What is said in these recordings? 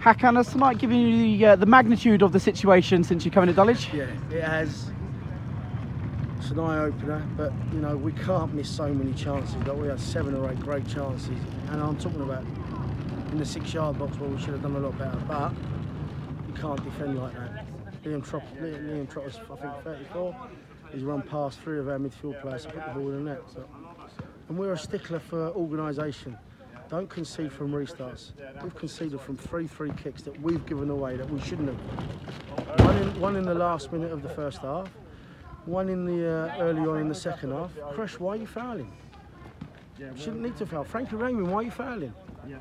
Hakan, has tonight given you the, uh, the magnitude of the situation since you come in at Dulwich? Yeah, it has. It's an eye opener, but you know we can't miss so many chances. Like we had seven or eight great chances, and I'm talking about in the six-yard box where we should have done a lot better. But you can't defend like that. Liam, Trop, Liam, Liam Trotter's, I think, 34. He's run past three of our midfield players to put the ball in the net. So. And we're a stickler for organisation. Don't concede from restarts. We've conceded from three free kicks that we've given away that we shouldn't have. One in, one in the last minute of the first half, one in the uh, early on in the second half. Crush, why are you fouling? Shouldn't need to foul. Frankie Raymond, why are you fouling?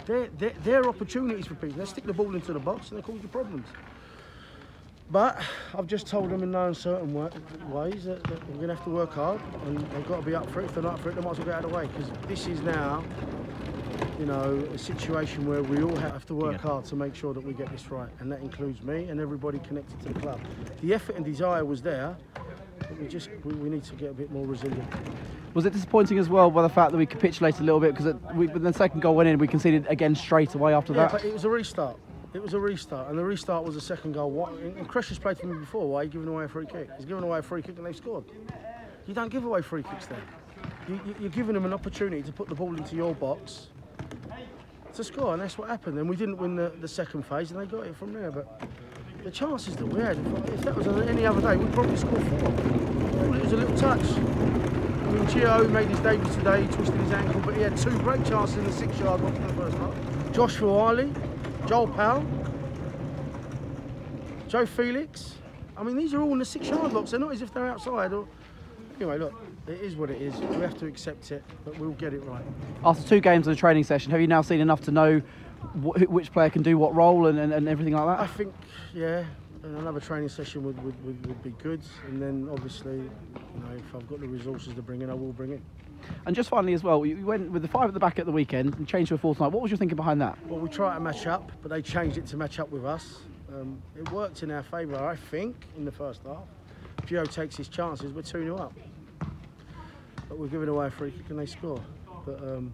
They're, they're, they're opportunities for people. They stick the ball into the box and they cause you problems. But I've just told them in no uncertain wa- ways that, that we're going to have to work hard and they've got to be up for it. If they're not up for it, they might as well get out of the way because this is now, you know, a situation where we all have to work hard to make sure that we get this right. And that includes me and everybody connected to the club. The effort and desire was there, but we just we, we need to get a bit more resilient. Was it disappointing as well by the fact that we capitulated a little bit because we, when the second goal went in, we conceded again straight away after Yeah, that? but it was a restart. It was a restart, and the restart was a second goal. What, and Crush has played for me before. Why are you giving away a free kick? He's given away a free kick and they've scored. You don't give away free kicks then. You, you, you're giving them an opportunity to put the ball into your box to score, and that's what happened. And we didn't win the, the second phase, and they got it from there. But the chances that we had, if- that was any other day, we'd probably score four. It was a little touch. I mean, Gio made his debut today, he twisted his ankle, but he had two great chances in the six-yard box in the first half. Josh Fuali, Joel Powell, Joe Felix. I mean, these are all in the six-yard box. They're not as if they're outside. Or... Anyway, look, it is what it is. We have to accept it, but we'll get it right. After two games of a training session, have you now seen enough to know wh- which player can do what role and, and, and everything like that? I think, yeah, another training session would, would, would, would be good. And then, obviously, you know, if I've got the resources to bring in, I will bring in. And just finally as well, you went with the five at the back at the weekend and changed to a four tonight. What was your thinking behind that? Well, we try to match up, but they changed it to match up with us. Um, it worked in our favour, I think, in the first half. Gio takes his chances, we're 2 0 up. But we're giving away a free kick and they score. But um,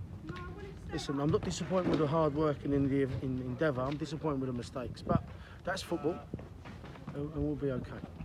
listen, I'm not disappointed with the hard work and in the in, endeavour, I'm disappointed with the mistakes. But that's football, and, and we'll be okay.